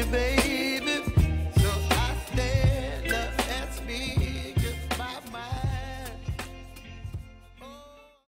you, baby.